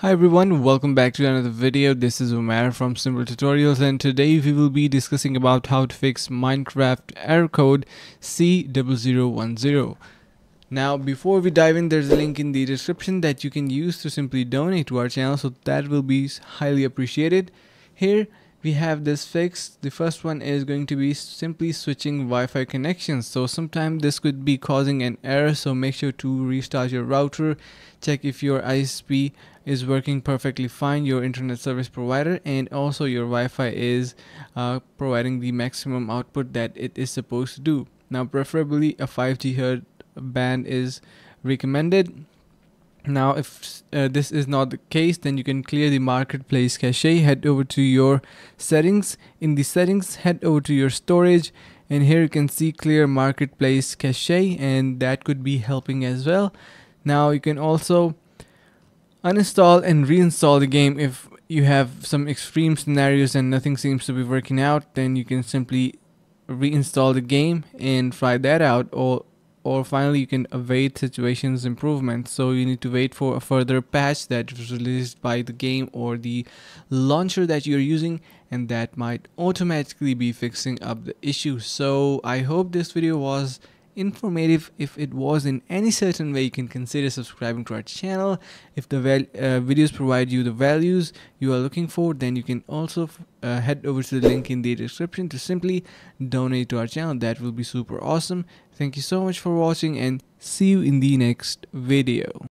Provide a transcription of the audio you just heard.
Hi everyone, welcome back to another video. This is Umar from Simple Tutorials and today we will be discussing about how to fix Minecraft error code C0010. Now before we dive in, there's a link in the description that you can use to simply donate to our channel so that will be highly appreciated. Here we have this fixed. the first one is going to be simply switching Wi-Fi connections. So sometimes this could be causing an error. So make sure to restart your router. Check if your ISP is working perfectly fine your internet service provider and also your Wi-Fi is uh, providing the maximum output that it is supposed to do. Now preferably a 5 GHz band is recommended now if uh, this is not the case then you can clear the marketplace cache head over to your settings. In the settings head over to your storage and here you can see clear marketplace cache and that could be helping as well. Now you can also uninstall and reinstall the game. If you have some extreme scenarios and nothing seems to be working out then you can simply reinstall the game and try that out or or finally you can await situations improvement. So you need to wait for a further patch that is released by the game or the launcher that you're using and that might automatically be fixing up the issue. So i hope this video was informative if it was in any certain way. You can consider subscribing to our channel. If the uh, videos provide you the values you are looking for then you can also uh, head over to the link in the description to simply donate to our channel. That will be super awesome. Thank you so much for watching and see you in the next video